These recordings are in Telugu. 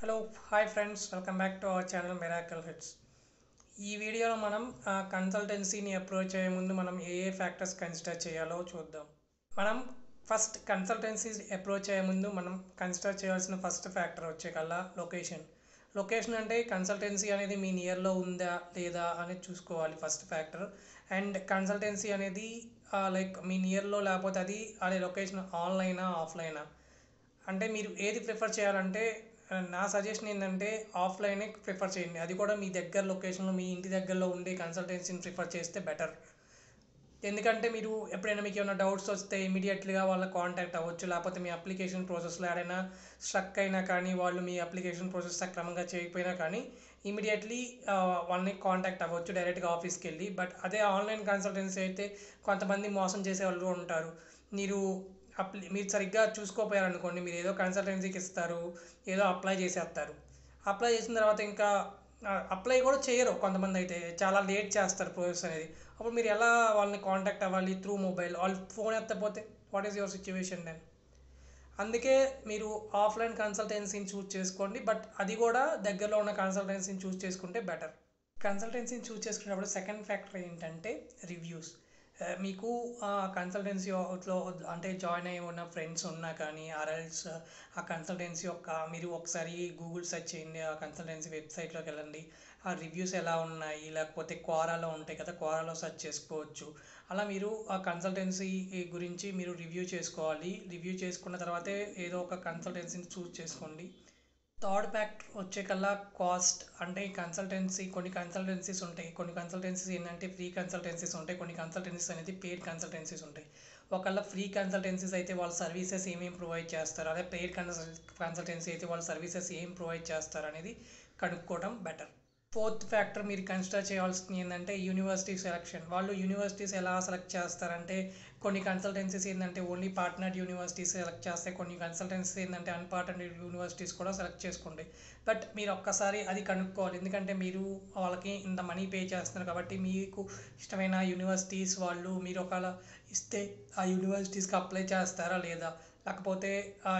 Hello hi friends welcome back to our channel Miracle Hits ఈ వీడియోలో మనం కన్సల్టెన్సీని అప్రోచ్ అయ్యే ముందు మనం ఏ ఏ ఫ్యాక్టర్స్ కన్సిడర్ చేయాలో చూద్దాం. మనం ఫస్ట్ కన్సల్టెన్సీ అప్రోచ్ అయ్యే ముందు మనం కన్సిడర్ చేయాల్సిన ఫస్ట్ ఫ్యాక్టర్ వచ్చే కల్లా లొకేషన్ లొకేషన్ అంటే కన్సల్టెన్సీ అనేది మీ నియర్లో ఉందా లేదా అనేది చూసుకోవాలి ఫస్ట్ ఫ్యాక్టర్ అండ్ కన్సల్టెన్సీ అనేది లైక్ మీ నియర్లో లేకపోతే అది అదే లొకేషన్ ఆన్లైనా ఆఫ్లైనా అంటే మీరు ఏది ప్రిఫర్ చేయాలంటే నా సజెషన్ ఏంటంటే ఆఫ్లైనే ప్రిఫర్ చేయండి. అది కూడా మీ దగ్గర లొకేషన్లో మీ ఇంటి దగ్గరలో ఉండే కన్సల్టెన్సీని ప్రిఫర్ చేస్తే బెటర్ ఎందుకంటే మీరు ఎప్పుడైనా మీకు ఏమైనా డౌట్స్ వస్తే ఇమీడియట్లీగా వాళ్ళ కాంటాక్ట్ అవ్వచ్చు. లేకపోతే మీ అప్లికేషన్ ప్రాసెస్లో ఏడైనా స్ట్రక్ అయినా కానీ వాళ్ళు మీ అప్లికేషన్ ప్రాసెస్ సక్రమంగా చేయకపోయినా కానీ ఇమీడియట్లీ వాళ్ళని కాంటాక్ట్ అవ్వచ్చు డైరెక్ట్గా ఆఫీస్కి వెళ్ళి. బట్ అదే ఆన్లైన్ కన్సల్టెన్సీ అయితే కొంతమంది మోసం చేసే వాళ్ళు ఉంటారు. మీరు అప్లై మీరు సరిగ్గా చూసుకోపోయారనుకోండి మీరు ఏదో కన్సల్టెన్సీకి ఇస్తారు ఏదో అప్లై చేసేస్తారు. అప్లై చేసిన తర్వాత ఇంకా అప్లై కూడా చేయరు కొంతమంది అయితే. చాలా లేట్ చేస్తారు ప్రాసెస్ అనేది. అప్పుడు మీరు ఎలా వాళ్ళని కాంటాక్ట్ అవ్వాలి త్రూ మొబైల్ వాళ్ళు phone ఎత్తపోతే what is your situation then అందుకే మీరు ఆఫ్లైన్ కన్సల్టెన్సీని చూస్ చేసుకోండి బట్ అది కూడా దగ్గరలో ఉన్న కన్సల్టెన్సీని చూస్ చేసుకుంటే బెటర్ కన్సల్టెన్సీని చూస్ చేసుకునేటప్పుడు సెకండ్ ఫ్యాక్టర్ ఏంటంటే రివ్యూస్ Eh, మీకు కన్సల్టెన్సీలో అంటే జాయిన్ అయ్యి ఉన్న ఫ్రెండ్స్ ఉన్నా కానీ ఆర్ఎల్స్ eh, ఆ కన్సల్టెన్సీ యొక్క మీరు ఒకసారి గూగుల్ సెర్చ్ చేయండి ఆ కన్సల్టెన్సీ వెబ్సైట్లోకి వెళ్ళండి. ఆ రివ్యూస్ ఎలా ఉన్నాయి? లేకపోతే క్వారాలో ఉంటాయి కదా క్వారాలో సెర్చ్ చేసుకోవచ్చు. అలా మీరు ఆ కన్సల్టెన్సీ గురించి మీరు రివ్యూ చేసుకోవాలి. రివ్యూ చేసుకున్న తర్వాతే ఏదో ఒక కన్సల్టెన్సీని చూస్ చేసుకోండి. థర్డ్ ఫ్యాక్టర్ వచ్చే కల్లా కాస్ట్ అంటే కన్సల్టెన్సీ కొన్ని కన్సల్టెన్సీస్ ఉంటాయి. కొన్ని కన్సల్టెన్సీస్ ఏంటంటే ఫ్రీ కన్సల్టెన్సీస్ ఉంటాయి. కొన్ని కన్సల్టెన్సీస్ అనేది పెయిడ్ కన్సల్టెన్సీస్ ఉంటాయి. ఒకవేళ ఫ్రీ కన్సల్టెన్సీస్ అయితే వాళ్ళ సర్వీసెస్ ఏమేమి ప్రొవైడ్ చేస్తారు? అదే పెయిడ్ కన్సల్ కన్సల్టెన్సీ అయితే వాళ్ళ సర్వీసెస్ ఏం ప్రొవైడ్ చేస్తారు అనేది కనుక్కోవడం బెటర్. ఫోర్త్ ఫ్యాక్టర్ మీరు కన్సిడర్ చేయాల్సింది ఏంటంటే యూనివర్సిటీ సెలక్షన్. వాళ్ళు యూనివర్సిటీస్ ఎలా సెలెక్ట్ చేస్తారంటే కొన్ని కన్సల్టెన్సీస్ ఏంటంటే ఓన్లీ పార్ట్నర్ యూనివర్సిటీస్ సెలెక్ట్ చేస్తాయి కొన్ని కన్సల్టెన్సీస్ ఏంటంటే అన్పార్ట్నర్ యూనివర్సిటీస్ కూడా సెలెక్ట్ చేసుకోండి బట్ మీరు ఒక్కసారి అది కనుక్కోవాలి. ఎందుకంటే మీరు వాళ్ళకి ఇంత మనీ పే చేస్తున్నారు కాబట్టి మీకు ఇష్టమైన యూనివర్సిటీస్ వాళ్ళు మీరు ఒకవేళ ఇస్తే ఆ యూనివర్సిటీస్కి అప్లై చేస్తారా లేదా? లేకపోతే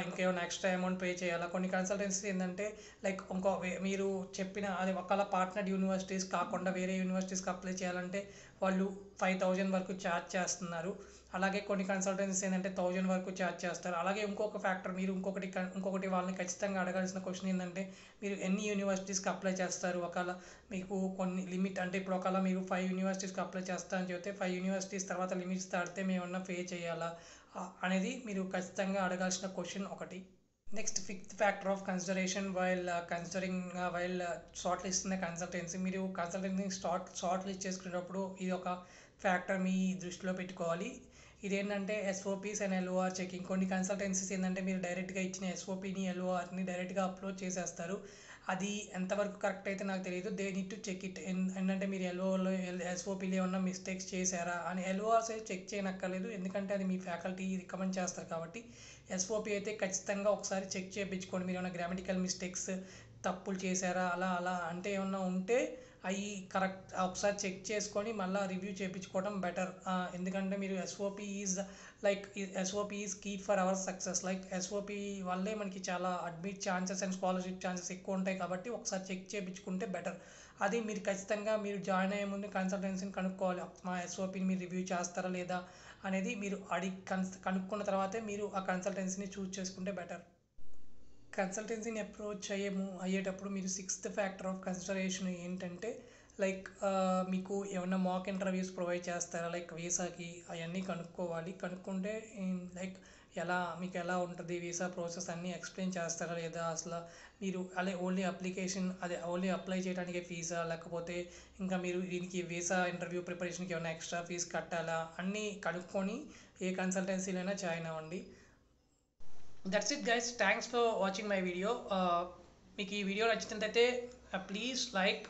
ఇంకేమైనా ఎక్స్ట్రా అమౌంట్ పే చేయాలా? కొన్ని కన్సల్టెన్సీ ఏంటంటే లైక్ ఇంకో మీరు చెప్పిన అది ఒకవేళ పార్ట్నర్ యూనివర్సిటీస్ కాకుండా వేరే యూనివర్సిటీస్కి అప్లై చేయాలంటే వాళ్ళు ఫైవ్ థౌజండ్ వరకు ఛార్జ్ చేస్తున్నారు. అలాగే కొన్ని కన్సల్టెన్సీస్ ఏంటంటే థౌజండ్ వరకు ఛార్జ్ చేస్తారు. అలాగే ఇంకొక ఫ్యాక్టర్ మీరు ఇంకొకటి ఇంకొకటి వాళ్ళని ఖచ్చితంగా అడగాల్సిన క్వశ్చన్ ఏంటంటే మీరు ఎన్ని యూనివర్సిటీస్కి అప్లై చేస్తారు? ఒకవేళ మీకు కొన్ని లిమిట్ అంటే ఇప్పుడు ఒకవేళ మీరు ఫైవ్ యూనివర్సిటీస్కి అప్లై చేస్తారని చెప్తే ఫైవ్ యూనివర్సిటీస్ తర్వాత లిమిట్స్ దాటితే మేము ఏమన్నా పే చేయాలా? అనేది మీరు ఖచ్చితంగా అడగాల్సిన క్వశ్చన్ ఒకటి. Next fifth factor of consideration while considering while short list in consultancy మీరు కన్సల్టెన్సీ షార్ట్ షార్ట్ లిస్ట్ చేసుకునేటప్పుడు ఇది ఒక ఫ్యాక్టర్ మీ దృష్టిలో పెట్టుకోవాలి. ఇదేంటంటే ఎస్ఓపీస్ అండ్ ఎల్ఓఆర్ చెకింగ్ కొన్ని కన్సల్టెన్సీస్ ఏంటంటే మీరు డైరెక్ట్గా ఇచ్చిన ఎస్ఓపీని ఎల్ఓఆర్ని డైరెక్ట్గా అప్లోడ్ చేసేస్తారు. అది ఎంతవరకు కరెక్ట్ అయితే నాకు తెలియదు. They need to check it ఏంటంటే మీరు ఎల్ఓలో ఎస్ఓపీలు ఏమన్నా మిస్టేక్స్ చేశారా అని ఎల్ఓఆర్స్ అయితే చెక్ చేయనక్కర్లేదు. ఎందుకంటే అది మీ ఫ్యాకల్టీ రికమెండ్ చేస్తారు కాబట్టి ఎస్ఓపి అయితే ఖచ్చితంగా ఒకసారి చెక్ చేయించుకోండి. మీరు ఏమైనా గ్రామటికల్ మిస్టేక్స్ తప్పులు చేశారా అలా అలా అంటే ఏమన్నా ఉంటే అవి కరెక్ట్ ఒకసారి చెక్ చేసుకొని మళ్ళీ రివ్యూ చేయించుకోవడం బెటర్. ఎందుకంటే మీరు SOP is like SOP is key for our success like SOP వల్లే మనకి చాలా admit chances and scholarship chances ఎక్కువ ఉంటాయి కాబట్టి ఒకసారి చెక్ చేయించుకుంటే బెటర్. అది మీరు ఖచ్చితంగా మీరు జాయిన్ అయ్యే ముందు కన్సల్టెన్సీని కనుక్కోవాలి. మా ఎస్ఓపిని మీరు రివ్యూ చేస్తారా లేదా అనేది మీరు అడిగి కన్స్ కనుక్కున్న తర్వాతే మీరు ఆ కన్సల్టెన్సీని చూస్ చేసుకుంటే బెటర్. కన్సల్టెన్సీని అప్రోచ్ అయ్యేము అయ్యేటప్పుడు మీరు సిక్స్త్ ఫ్యాక్టర్ ఆఫ్ కన్సిడరేషన్ ఏంటంటే లైక్ మీకు ఏమైనా మాక్ ఇంటర్వ్యూస్ ప్రొవైడ్ చేస్తారా? లైక్ వీసాకి అవన్నీ కనుక్కోవాలి. కనుక్కుంటే లైక్ ఎలా మీకు ఎలా ఉంటుంది వీసా ప్రాసెస్ అన్నీ ఎక్స్ప్లెయిన్ చేస్తారా? లేదా అసలు మీరు అదే ఓన్లీ అప్లికేషన్ అదే ఓన్లీ అప్లై చేయడానికి ఫీజా లేకపోతే ఇంకా మీరు దీనికి వీసా ఇంటర్వ్యూ ప్రిపరేషన్కి ఏమైనా ఎక్స్ట్రా ఫీజు కట్టాలా? అన్నీ కనుక్కొని ఏ కన్సల్టెన్సీలైనా జాయిన్ అవ్వండి. That's it guys thanks for watching my video మీకు ఈ వీడియో నచ్చినట్లయితే please like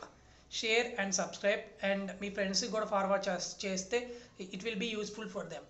share and subscribe and మీ ఫ్రెండ్స్కి కూడా ఫార్వర్డ్ చేస్తే it will be useful for them